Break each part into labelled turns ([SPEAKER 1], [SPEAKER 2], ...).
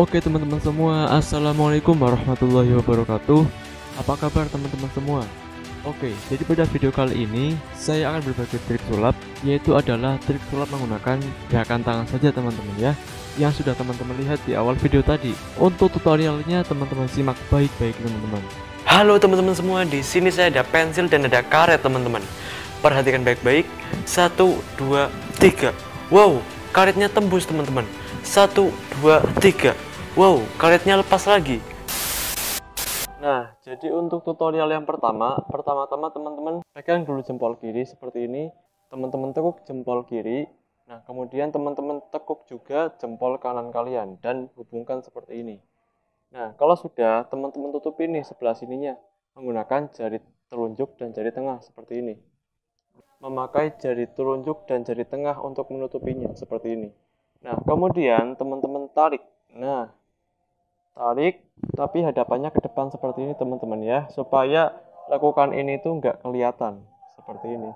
[SPEAKER 1] Oke teman-teman semua, Assalamualaikum warahmatullahi wabarakatuh Apa kabar teman-teman semua? Oke, jadi pada video kali ini Saya akan berbagi trik sulap Yaitu adalah trik sulap menggunakan gerakan tangan saja teman-teman ya Yang sudah teman-teman lihat di awal video tadi Untuk tutorialnya teman-teman simak baik-baik teman-teman
[SPEAKER 2] Halo teman-teman semua, di sini saya ada pensil dan ada karet teman-teman. Perhatikan baik-baik. Satu, dua, tiga. Wow, karetnya tembus teman-teman. Satu, dua, tiga. Wow, karetnya lepas lagi.
[SPEAKER 1] Nah, jadi untuk tutorial yang pertama, pertama-tama teman-teman pegang dulu jempol kiri seperti ini. Teman-teman tekuk jempol kiri. Nah, kemudian teman-teman tekuk juga jempol kanan kalian dan hubungkan seperti ini. Nah, kalau sudah, teman-teman tutup ini sebelah sininya menggunakan jari telunjuk dan jari tengah seperti ini. Memakai jari telunjuk dan jari tengah untuk menutupinya seperti ini. Nah, kemudian teman-teman tarik. Nah, tarik tapi hadapannya ke depan seperti ini teman-teman ya, supaya lakukan ini tuh nggak kelihatan seperti ini.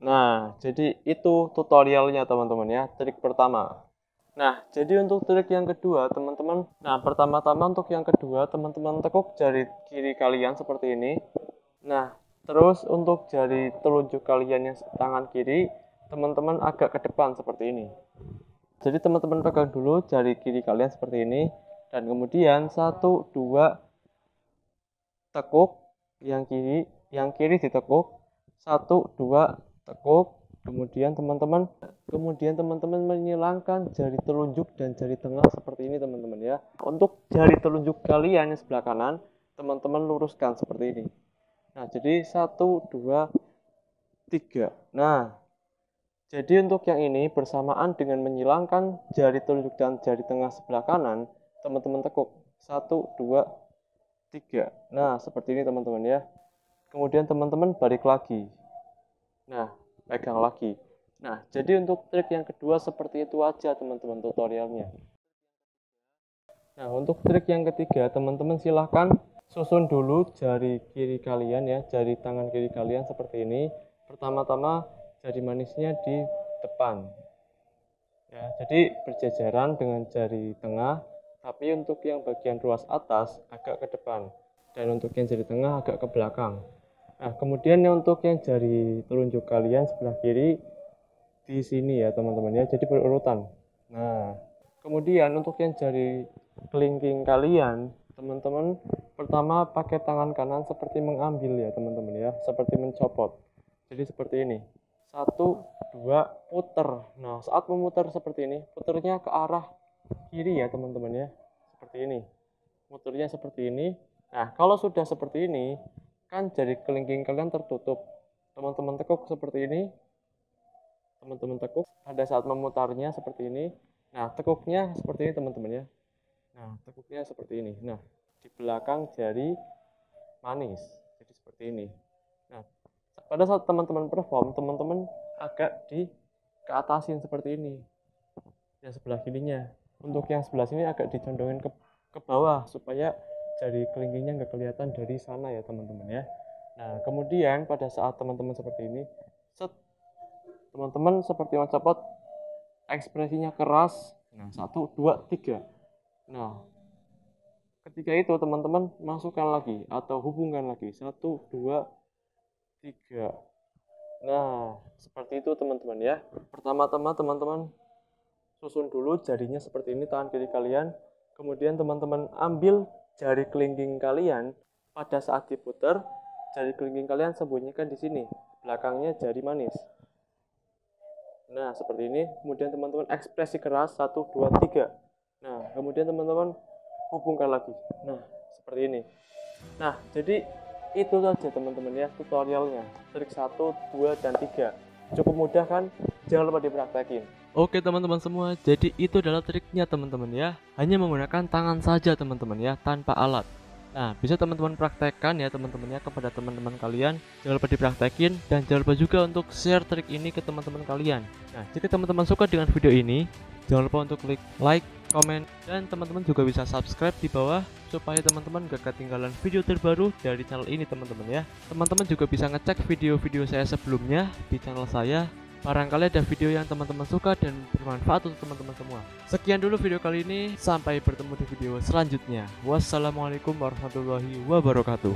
[SPEAKER 1] Nah, jadi itu tutorialnya teman-teman ya, trik pertama. Nah, jadi untuk trik yang kedua, teman-teman. Nah, pertama-tama untuk yang kedua, teman-teman tekuk jari kiri kalian seperti ini. Nah, terus untuk jari telunjuk kalian yang tangan kiri, teman-teman agak ke depan seperti ini. Jadi teman-teman pegang dulu jari kiri kalian seperti ini, dan kemudian satu, dua, tekuk. Yang kiri, yang kiri ditekuk, satu, dua, tekuk, kemudian teman-teman kemudian teman-teman menyilangkan jari telunjuk dan jari tengah seperti ini teman-teman ya. Untuk jari telunjuk kalian yang sebelah kanan teman-teman luruskan seperti ini. Nah jadi satu dua tiga. Nah jadi untuk yang ini bersamaan dengan menyilangkan jari telunjuk dan jari tengah sebelah kanan teman-teman tekuk satu dua tiga nah seperti ini teman-teman ya kemudian teman-teman balik lagi nah pegang lagi. Nah, jadi untuk trik yang kedua seperti itu aja teman-teman tutorialnya. Nah, untuk trik yang ketiga teman-teman silahkan susun dulu jari kiri kalian ya, jari tangan kiri kalian seperti ini. Pertama-tama jari manisnya di depan. Ya, jadi berjajaran dengan jari tengah, tapi untuk yang bagian ruas atas agak ke depan dan untuk yang jari tengah agak ke belakang. Nah, kemudian untuk yang jari telunjuk kalian sebelah kiri di sini ya teman-teman ya, jadi berurutan. Nah, kemudian untuk yang jari kelingking kalian, teman-teman pertama pakai tangan kanan seperti mengambil ya teman-teman ya, seperti mencopot. Jadi seperti ini. Satu, dua, puter. Nah, saat memutar seperti ini, puternya ke arah kiri ya teman-teman ya, seperti ini. Muternya seperti ini. Nah, kalau sudah seperti ini, kan jari kelingking kalian tertutup. Teman-teman tekuk seperti ini. Teman-teman tekuk. Pada saat memutarnya seperti ini. Nah tekuknya seperti ini teman-teman ya. Nah tekuknya seperti ini. Nah di belakang jari manis. Jadi seperti ini. Nah pada saat teman-teman perform teman-teman agak di ke atasin seperti ini. Yang sebelah kirinya. Untuk yang sebelah sini agak dicondongin ke ke bawah supaya jari kelingkingnya nggak kelihatan dari sana ya teman-teman ya. Nah kemudian pada saat teman-teman seperti ini set. Teman-teman seperti mencopot ekspresinya keras. Nah satu dua tiga. Nah ketika itu teman-teman masukkan lagi atau hubungkan lagi. Satu dua tiga nah seperti itu teman-teman ya pertama-tama teman-teman susun dulu jarinya seperti ini tangan kiri kalian kemudian teman-teman ambil jari kelingking kalian pada saat diputar, jari kelingking kalian sembunyikan di sini, belakangnya jari manis. Nah, seperti ini. Kemudian teman-teman ekspresi keras 1 2 3. Nah, kemudian teman-teman hubungkan lagi. Nah, seperti ini. Nah, jadi itu saja teman-teman ya tutorialnya. Trik 1, 2 dan 3. Cukup mudah kan? Jangan lupa dipraktekin. Oke teman-teman semua, jadi itu adalah triknya teman-teman ya. Hanya menggunakan tangan saja teman-teman ya, tanpa alat. Nah, bisa teman-teman praktekkan ya teman-teman ya kepada teman-teman kalian. Jangan lupa dipraktekin dan jangan lupa juga untuk share trik ini ke teman-teman kalian. Nah, jika teman-teman suka dengan video ini, jangan lupa untuk klik like, komen, dan teman-teman juga bisa subscribe di bawah supaya teman-teman gak ketinggalan video terbaru dari channel ini teman-teman ya. Teman-teman juga bisa ngecek video-video saya sebelumnya di channel saya Barangkali ada video yang teman-teman suka dan bermanfaat untuk teman-teman semua. Sekian dulu video kali ini, sampai bertemu di video selanjutnya. Wassalamualaikum warahmatullahi wabarakatuh.